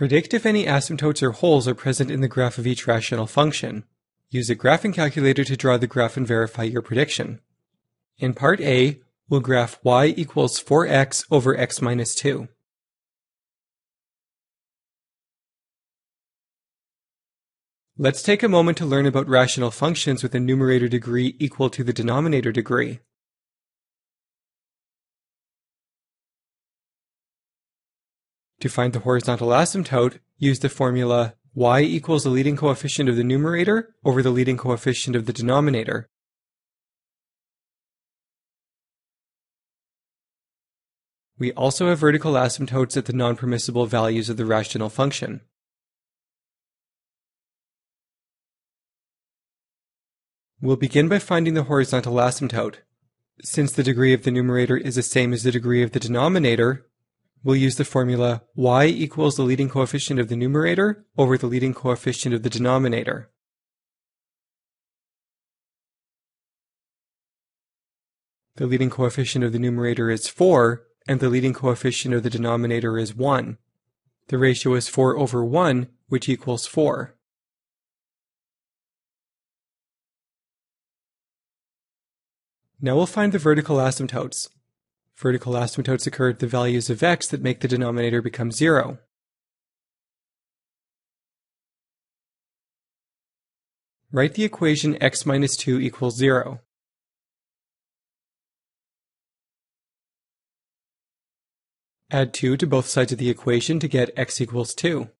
Predict if any asymptotes or holes are present in the graph of each rational function. Use a graphing calculator to draw the graph and verify your prediction. In part A, we'll graph y equals 4x over x minus 2. Let's take a moment to learn about rational functions with a numerator degree equal to the denominator degree. To find the horizontal asymptote, use the formula y equals the leading coefficient of the numerator over the leading coefficient of the denominator. We also have vertical asymptotes at the non-permissible values of the rational function. We'll begin by finding the horizontal asymptote. Since the degree of the numerator is the same as the degree of the denominator, we'll use the formula y equals the leading coefficient of the numerator over the leading coefficient of the denominator. The leading coefficient of the numerator is 4, and the leading coefficient of the denominator is 1. The ratio is 4 over 1, which equals 4. Now we'll find the vertical asymptotes. Vertical asymptotes occur at the values of x that make the denominator become 0. Write the equation x minus 2 equals 0. Add 2 to both sides of the equation to get x equals 2.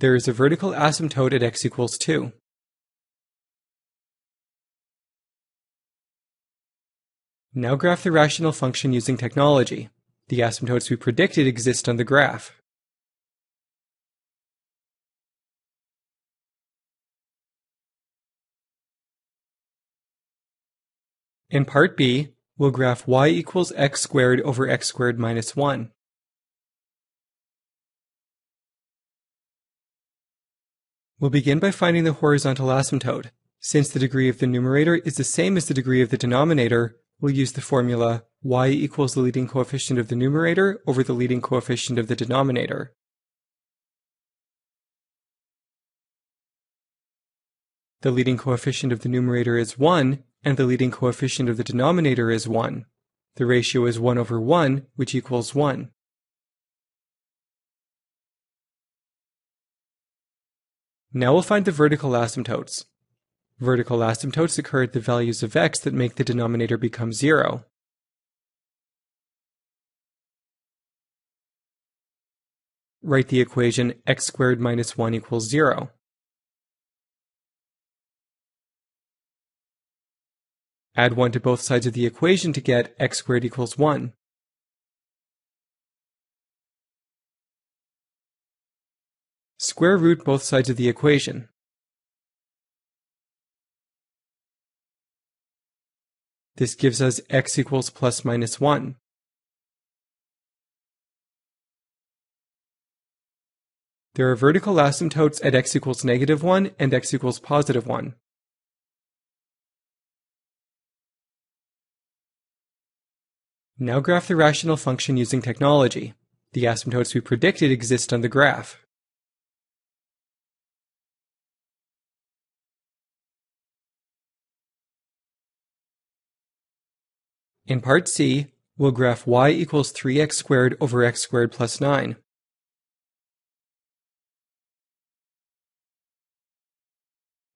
There is a vertical asymptote at x equals 2. Now graph the rational function using technology. The asymptotes we predicted exist on the graph. In part B, we'll graph y equals x squared over x squared minus 1. We'll begin by finding the horizontal asymptote. Since the degree of the numerator is the same as the degree of the denominator, we'll use the formula y equals the leading coefficient of the numerator over the leading coefficient of the denominator. The leading coefficient of the numerator is 1, and the leading coefficient of the denominator is 1. The ratio is 1 over 1, which equals 1. Now we'll find the vertical asymptotes. Vertical asymptotes occur at the values of x that make the denominator become 0. Write the equation x squared minus 1 equals 0. Add 1 to both sides of the equation to get x squared equals 1. Square root both sides of the equation. This gives us x equals plus minus 1. There are vertical asymptotes at x equals negative 1 and x equals positive 1. Now graph the rational function using technology. The asymptotes we predicted exist on the graph. In part C, we'll graph y equals 3x squared over x squared plus 9.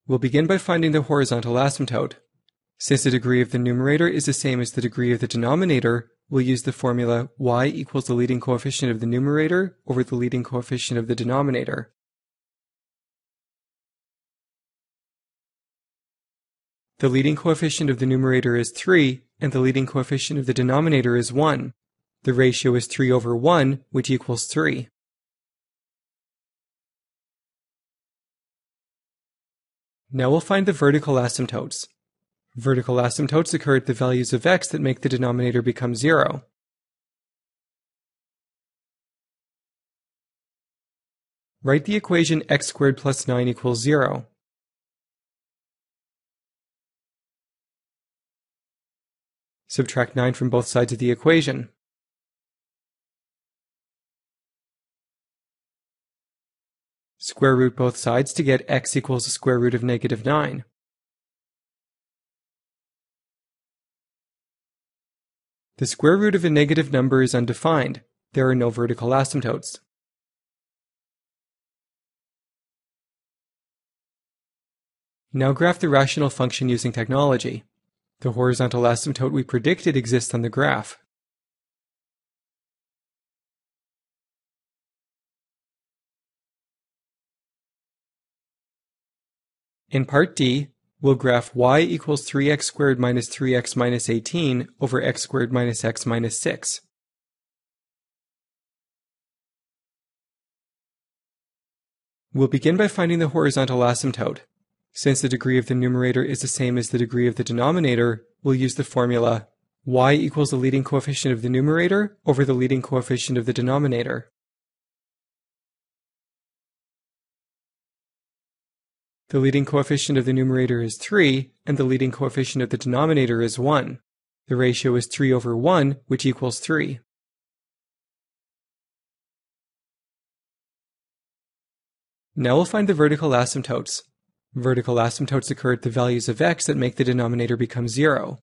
We'll begin by finding the horizontal asymptote. Since the degree of the numerator is the same as the degree of the denominator, we'll use the formula y equals the leading coefficient of the numerator over the leading coefficient of the denominator. The leading coefficient of the numerator is 3, and the leading coefficient of the denominator is 1. The ratio is 3 over 1, which equals 3. Now we'll find the vertical asymptotes. Vertical asymptotes occur at the values of x that make the denominator become 0. Write the equation x squared plus 9 equals 0. Subtract 9 from both sides of the equation. Square root both sides to get x equals the square root of negative 9. The square root of a negative number is undefined. There are no vertical asymptotes. Now graph the rational function using technology. The horizontal asymptote we predicted exists on the graph. In part D, we'll graph y equals 3x squared minus 3x minus 18 over x squared minus x minus 6. We'll begin by finding the horizontal asymptote. Since the degree of the numerator is the same as the degree of the denominator, we'll use the formula y equals the leading coefficient of the numerator over the leading coefficient of the denominator. The leading coefficient of the numerator is 3, and the leading coefficient of the denominator is 1. The ratio is 3 over 1, which equals 3. Now we'll find the vertical asymptotes. Vertical asymptotes occur at the values of x that make the denominator become 0.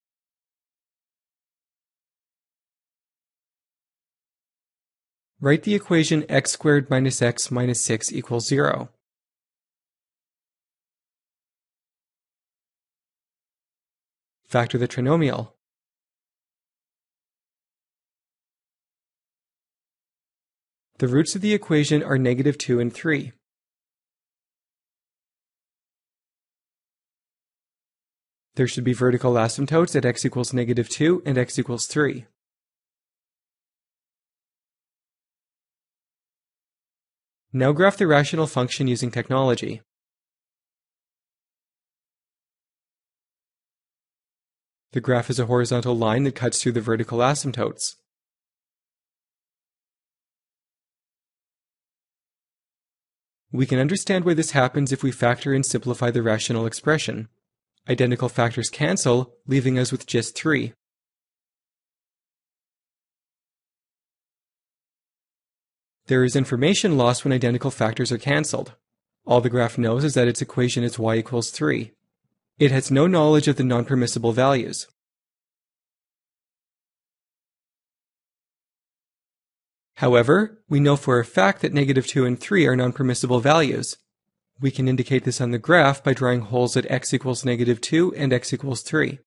Write the equation x squared minus x minus 6 equals 0. Factor the trinomial. The roots of the equation are negative 2 and 3. There should be vertical asymptotes at x equals negative 2 and x equals 3. Now graph the rational function using technology. The graph is a horizontal line that cuts through the vertical asymptotes. We can understand why this happens if we factor and simplify the rational expression. Identical factors cancel, leaving us with just 3. There is information lost when identical factors are cancelled. All the graph knows is that its equation is y equals 3. It has no knowledge of the non-permissible values. However, we know for a fact that negative 2 and 3 are non-permissible values, we can indicate this on the graph by drawing holes at x equals negative 2 and x equals 3.